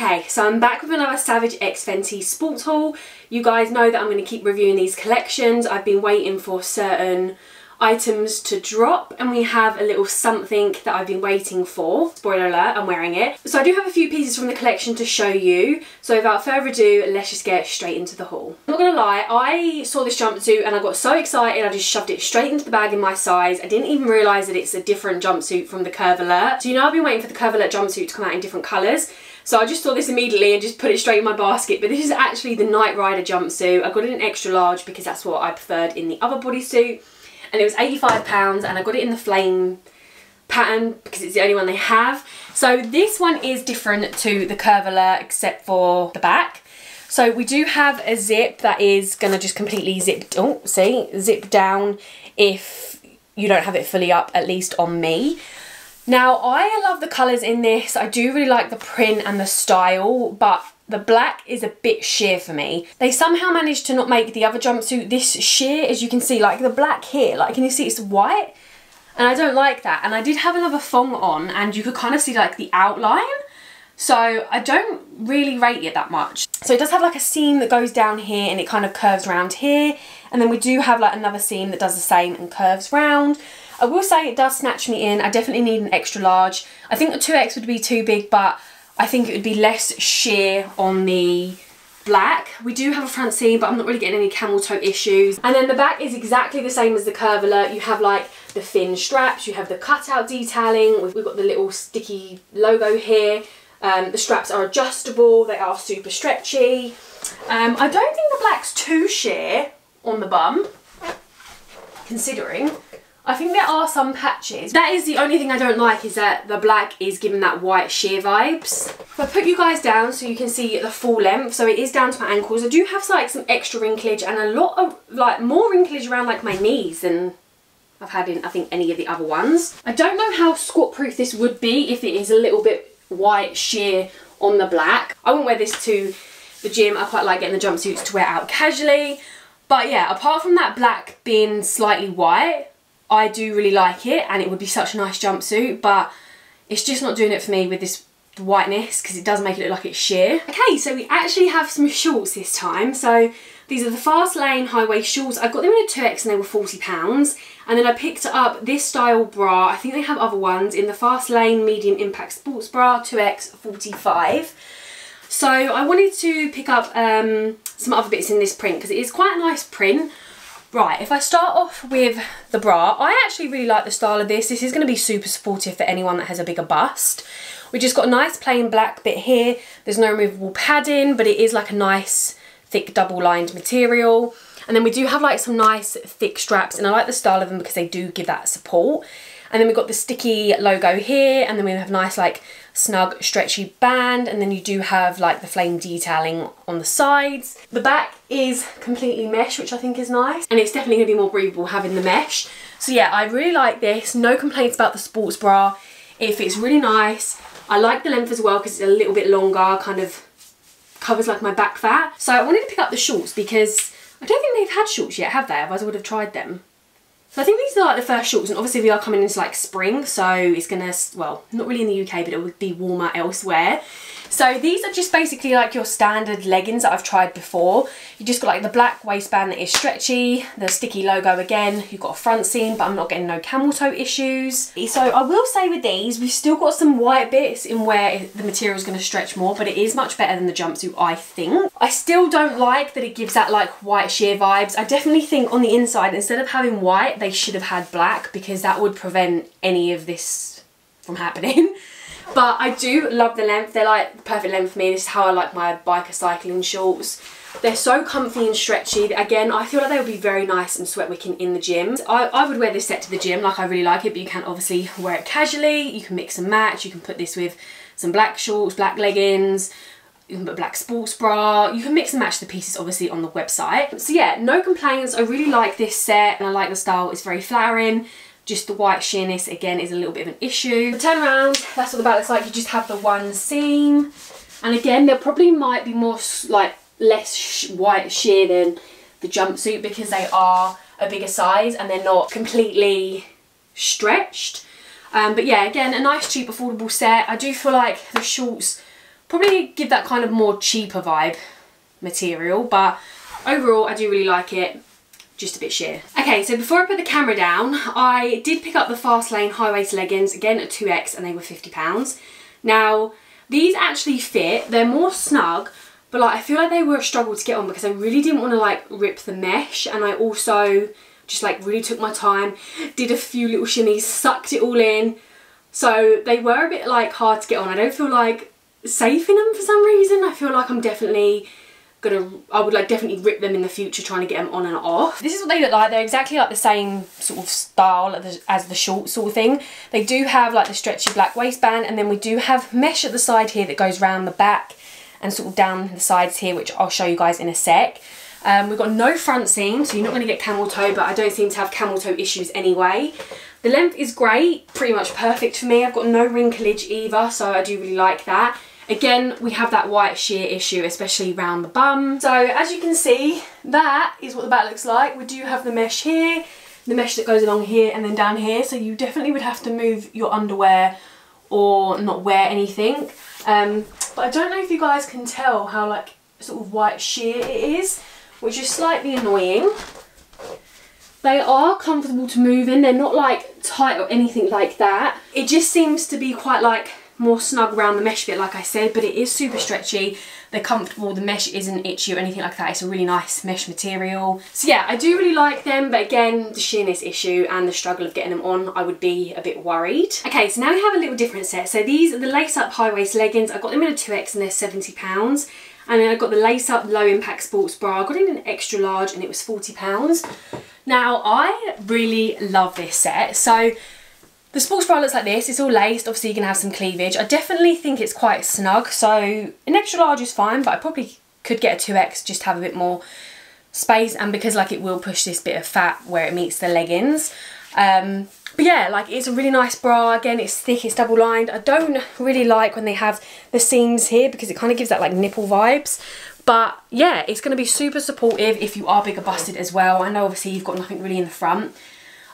Okay, so I'm back with another Savage X Fenty sports haul. You guys know that I'm going to keep reviewing these collections. I've been waiting for certain items to drop and we have a little something that I've been waiting for. Spoiler alert, I'm wearing it. So I do have a few pieces from the collection to show you. So without further ado, let's just get straight into the haul. I'm not gonna lie, I saw this jumpsuit and I got so excited I just shoved it straight into the bag in my size. I didn't even realise that it's a different jumpsuit from the Curve Alert. So you know I've been waiting for the Curve Alert jumpsuit to come out in different colours. So I just saw this immediately and just put it straight in my basket. But this is actually the Knight Rider jumpsuit. I got it in extra large because that's what I preferred in the other bodysuit and it was £85 and I got it in the flame pattern because it's the only one they have. So this one is different to the Curve except for the back. So we do have a zip that is going to just completely zip, oh, see, zip down if you don't have it fully up, at least on me. Now, I love the colours in this. I do really like the print and the style, but the black is a bit sheer for me. They somehow managed to not make the other jumpsuit this sheer, as you can see, like the black here, like can you see it's white? And I don't like that. And I did have another thong on and you could kind of see like the outline. So I don't really rate it that much. So it does have like a seam that goes down here and it kind of curves around here. And then we do have like another seam that does the same and curves round. I will say it does snatch me in. I definitely need an extra large. I think the 2X would be too big, but I think it would be less sheer on the black. We do have a front seam, but I'm not really getting any camel toe issues. And then the back is exactly the same as the Curve Alert. You have like the thin straps, you have the cutout detailing, we've got the little sticky logo here. Um, the straps are adjustable, they are super stretchy. Um, I don't think the black's too sheer on the bum, considering. I think there are some patches. That is the only thing I don't like is that the black is giving that white sheer vibes. I put you guys down so you can see the full length, so it is down to my ankles. I do have like some extra wrinklage and a lot of like more wrinklage around like my knees than I've had in I think any of the other ones. I don't know how squat proof this would be if it is a little bit white sheer on the black. I wouldn't wear this to the gym. I quite like getting the jumpsuits to wear out casually. But yeah, apart from that black being slightly white, I do really like it and it would be such a nice jumpsuit but it's just not doing it for me with this whiteness because it does make it look like it's sheer. Okay, so we actually have some shorts this time. So these are the Fast Lane high waist shorts. I got them in a 2X and they were £40. And then I picked up this style bra. I think they have other ones in the Fast Lane medium impact sports bra, 2X 45. So I wanted to pick up um, some other bits in this print because it is quite a nice print. Right, if I start off with the bra, I actually really like the style of this. This is going to be super supportive for anyone that has a bigger bust. We just got a nice plain black bit here. There's no removable padding, but it is like a nice thick double lined material. And then we do have like some nice thick straps and I like the style of them because they do give that support. And then we've got the sticky logo here and then we have nice like snug stretchy band and then you do have like the flame detailing on the sides. The back is completely mesh which I think is nice and it's definitely going to be more breathable having the mesh. So yeah I really like this. No complaints about the sports bra. It fits really nice. I like the length as well because it's a little bit longer kind of covers like my back fat. So I wanted to pick up the shorts because I don't think they've had shorts yet have they? Otherwise I would have tried them. So I think these are like the first shorts and obviously we are coming into like spring so it's gonna, well not really in the UK but it would be warmer elsewhere. So these are just basically like your standard leggings that I've tried before. You just got like the black waistband that is stretchy, the sticky logo again, you've got a front seam but I'm not getting no camel toe issues. So I will say with these, we've still got some white bits in where the material is going to stretch more but it is much better than the jumpsuit I think. I still don't like that it gives that like white sheer vibes. I definitely think on the inside instead of having white they should have had black because that would prevent any of this from happening. But I do love the length. They're like perfect length for me. This is how I like my biker cycling shorts. They're so comfy and stretchy. Again, I feel like they would be very nice and sweat wicking in the gym. I, I would wear this set to the gym, like I really like it, but you can obviously wear it casually. You can mix and match. You can put this with some black shorts, black leggings, black sports bra. You can mix and match the pieces obviously on the website. So yeah, no complaints. I really like this set and I like the style. It's very flattering. Just the white sheerness again is a little bit of an issue. turn around, that's what the back looks like. You just have the one seam. And again, there probably might be more like less sh white sheer than the jumpsuit because they are a bigger size and they're not completely stretched. Um, but yeah, again, a nice cheap affordable set. I do feel like the shorts Probably give that kind of more cheaper vibe material, but overall I do really like it just a bit sheer. Okay, so before I put the camera down, I did pick up the Fastlane high waist leggings, again at 2X, and they were £50. Now, these actually fit, they're more snug, but like I feel like they were a struggle to get on because I really didn't want to like rip the mesh, and I also just like really took my time, did a few little shimmies, sucked it all in, so they were a bit like hard to get on. I don't feel like safe in them for some reason. I feel like I'm definitely gonna I would like definitely rip them in the future trying to get them on and off. This is what they look like. They're exactly like the same sort of style as the short sort of thing. They do have like the stretchy black waistband and then we do have mesh at the side here that goes round the back and sort of down the sides here which I'll show you guys in a sec. Um, we've got no front seam so you're not going to get camel toe but I don't seem to have camel toe issues anyway. The length is great, pretty much perfect for me. I've got no wrinklage either so I do really like that. Again, we have that white sheer issue, especially around the bum. So as you can see, that is what the back looks like. We do have the mesh here, the mesh that goes along here and then down here. So you definitely would have to move your underwear or not wear anything. Um, but I don't know if you guys can tell how like sort of white sheer it is, which is slightly annoying. They are comfortable to move in. They're not like tight or anything like that. It just seems to be quite like more snug around the mesh bit like I said but it is super stretchy. They're comfortable the mesh isn't itchy or anything like that. It's a really nice mesh material. So yeah I do really like them but again the sheerness issue and the struggle of getting them on I would be a bit worried. Okay so now we have a little different set. So these are the lace up high waist leggings. I got them in a 2x and they're 70 pounds. And then I got the lace up low impact sports bra. I got in an extra large and it was 40 pounds. Now I really love this set. So the sports bra looks like this, it's all laced, obviously you can have some cleavage. I definitely think it's quite snug, so an extra large is fine, but I probably could get a 2X just have a bit more space and because like it will push this bit of fat where it meets the leggings. Um, but yeah, like it's a really nice bra. Again, it's thick, it's double lined. I don't really like when they have the seams here because it kind of gives that like nipple vibes. But yeah, it's going to be super supportive if you are bigger busted as well. I know obviously you've got nothing really in the front.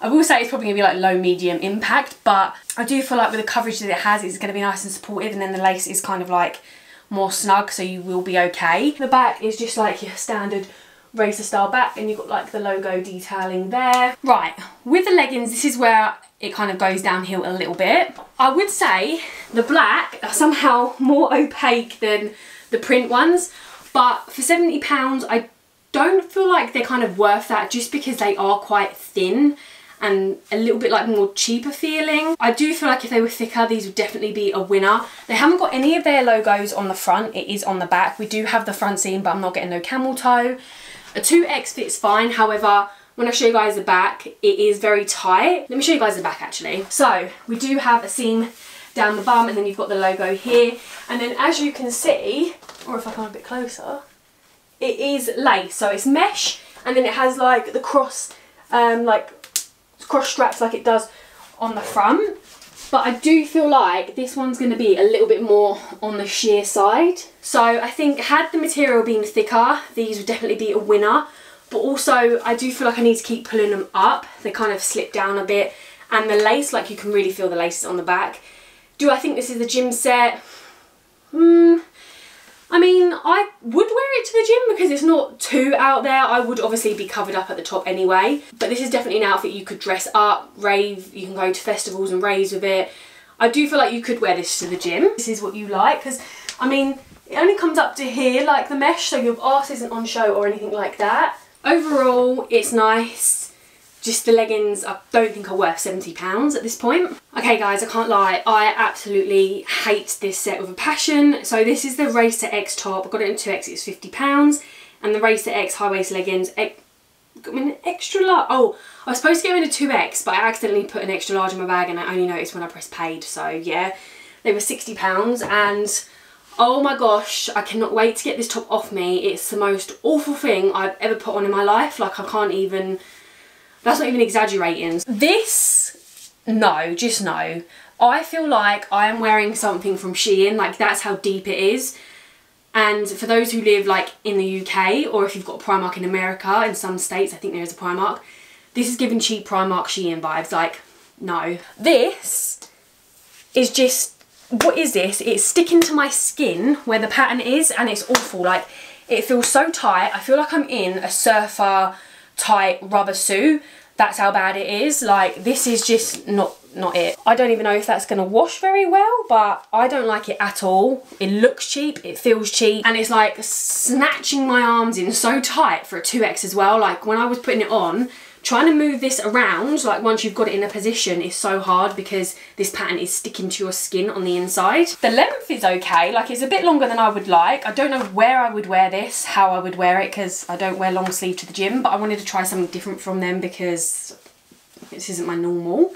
I will say it's probably going to be like low medium impact but I do feel like with the coverage that it has it's going to be nice and supportive and then the lace is kind of like more snug so you will be okay. The back is just like your standard racer style back and you've got like the logo detailing there. Right, with the leggings this is where it kind of goes downhill a little bit. I would say the black are somehow more opaque than the print ones but for £70 I don't feel like they're kind of worth that just because they are quite thin and a little bit like more cheaper feeling. I do feel like if they were thicker, these would definitely be a winner. They haven't got any of their logos on the front. It is on the back. We do have the front seam, but I'm not getting no camel toe. A 2X fits fine. However, when I show you guys the back, it is very tight. Let me show you guys the back actually. So we do have a seam down the bum and then you've got the logo here. And then as you can see, or if I come a bit closer, it is lace. So it's mesh and then it has like the cross um, like cross straps like it does on the front. But I do feel like this one's going to be a little bit more on the sheer side. So I think had the material been thicker, these would definitely be a winner. But also I do feel like I need to keep pulling them up. They kind of slip down a bit. And the lace, like you can really feel the laces on the back. Do I think this is the gym set? Hmm, I mean, I would wear it to the gym because it's not too out there. I would obviously be covered up at the top anyway. But this is definitely an outfit you could dress up, rave, you can go to festivals and raves with it. I do feel like you could wear this to the gym. This is what you like because, I mean, it only comes up to here like the mesh so your arse isn't on show or anything like that. Overall, it's nice. Just the leggings I don't think are worth £70 at this point. Okay guys, I can't lie, I absolutely hate this set with a passion. So this is the Racer X top, I got it in 2X, it's £50. And the Racer X high waist leggings, got me an extra large. Oh, I was supposed to get them in a 2X, but I accidentally put an extra large in my bag and I only noticed when I pressed paid. So yeah, they were £60 and oh my gosh, I cannot wait to get this top off me. It's the most awful thing I've ever put on in my life. Like I can't even that's not even exaggerating. This, no, just no. I feel like I am wearing something from Shein, like that's how deep it is. And for those who live like in the UK or if you've got a Primark in America, in some states I think there is a Primark, this is giving cheap Primark Shein vibes, like no. This is just what is this? It's sticking to my skin where the pattern is and it's awful. Like, it feels so tight. I feel like I'm in a surfer tight rubber suit. That's how bad it is. Like, this is just not not it. I don't even know if that's to wash very well, but I don't like it at all. It looks cheap, it feels cheap, and it's like snatching my arms in so tight for a 2X as well. Like when I was putting it on, Trying to move this around, like once you've got it in a position, is so hard because this pattern is sticking to your skin on the inside. The length is okay, like it's a bit longer than I would like. I don't know where I would wear this, how I would wear it, because I don't wear long sleeve to the gym, but I wanted to try something different from them because this isn't my normal.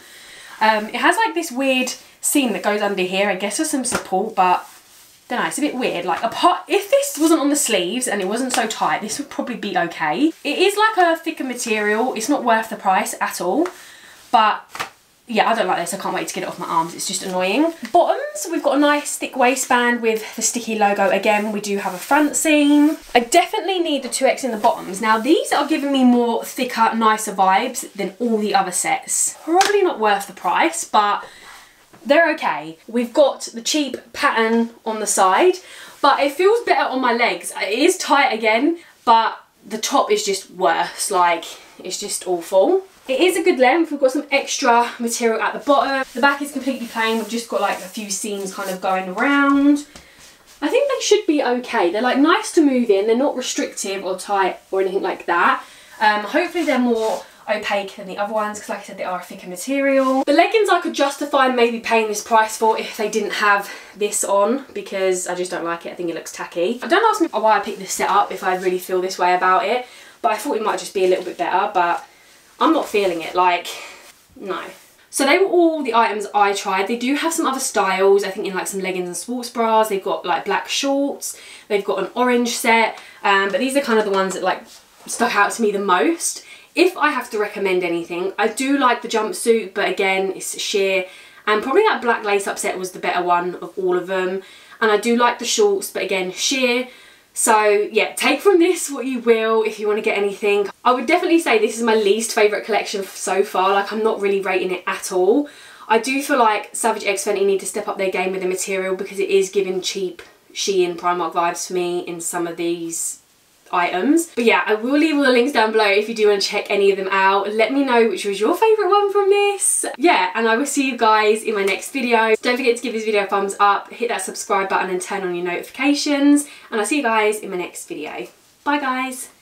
Um, it has like this weird seam that goes under here, I guess for some support, but don't know, it's a bit weird. Like apart, if this wasn't on the sleeves and it wasn't so tight, this would probably be okay. It is like a thicker material. It's not worth the price at all. But yeah, I don't like this. I can't wait to get it off my arms. It's just annoying. Bottoms, we've got a nice thick waistband with the sticky logo. Again, we do have a front seam. I definitely need the 2X in the bottoms. Now, these are giving me more thicker, nicer vibes than all the other sets. Probably not worth the price, but they're okay. We've got the cheap pattern on the side, but it feels better on my legs. It is tight again, but the top is just worse. Like, it's just awful. It is a good length. We've got some extra material at the bottom. The back is completely plain. We've just got like a few seams kind of going around. I think they should be okay. They're like nice to move in. They're not restrictive or tight or anything like that. Um, hopefully they're more opaque than the other ones because like I said they are a thicker material. The leggings I could justify maybe paying this price for if they didn't have this on because I just don't like it. I think it looks tacky. Don't ask me why I picked this set up if I really feel this way about it but I thought it might just be a little bit better but I'm not feeling it like no. So they were all the items I tried. They do have some other styles, I think in like some leggings and sports bras. They've got like black shorts. They've got an orange set. Um, but these are kind of the ones that like stuck out to me the most. If I have to recommend anything, I do like the jumpsuit, but again, it's sheer. And probably that black lace up set was the better one of all of them. And I do like the shorts, but again, sheer. So yeah, take from this what you will if you want to get anything. I would definitely say this is my least favourite collection so far. Like I'm not really rating it at all. I do feel like Savage X Fenty need to step up their game with the material because it is giving cheap Shein Primark vibes for me in some of these items. But yeah, I will leave all the links down below if you do want to check any of them out. Let me know which was your favourite one from this. Yeah, and I will see you guys in my next video. Don't forget to give this video a thumbs up, hit that subscribe button and turn on your notifications. And I'll see you guys in my next video. Bye guys.